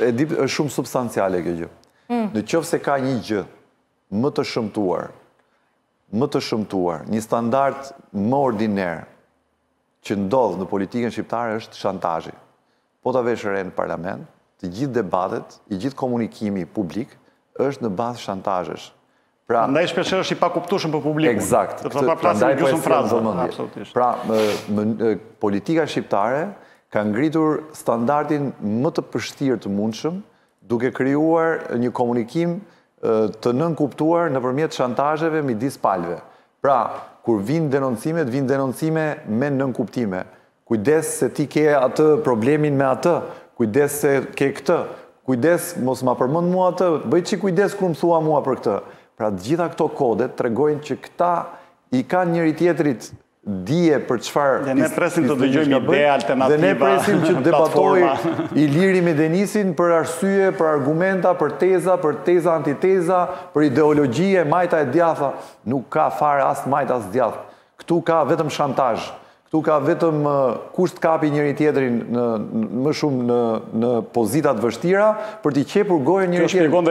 E di, është shumë substanciale kjo gjë. Mm. Në qoftë se ka një gjë më të shëmtuar, më të shëmtuar, një standard më ordiner që ndodh në politikën shqiptare është shantazhi. Po ta vesh re në parlament, të gjithë debatet, i gjithë komunikimi publik është në bazë shantazhesh. Pra, Andaj shpesher është i pakuptushëm për publikun. Exact. Të përta flasim në gjusëm frazë. Absolutisht. Pra, politika shqiptare ka ngritur standardin më të pështirë të mundshëm, duke krijuar një komunikim të nënkuptuar nëpërmjet shantazheve midis palëve. Pra, kur vijnë denoncimet, vijnë denoncime me nënkuptime. Kujdes se ti ke atë problemin me atë, kujdes se ke këtë, kujdes mos ma përmend mua atë, bëj çik kujdes kur më thua mua për këtë. Pra të gjitha këto kodet tregojnë që këta i kanë njëri tjetrit dije për çfarë Dhe ne presim të dëgjojmë ide alternativa. Dhe ne presim që të debatojë Iliri me Denisin për arsye, për argumenta, për teza, për teza antiteza, për ideologji e majta e djathta. Nuk ka fare as majtë as djathtë. Këtu ka vetëm shantazh. Këtu ka vetëm kush të kapi njëri tjetrin në më shumë në në pozita të vështira për t'i qepur gojën njëri tjetrit.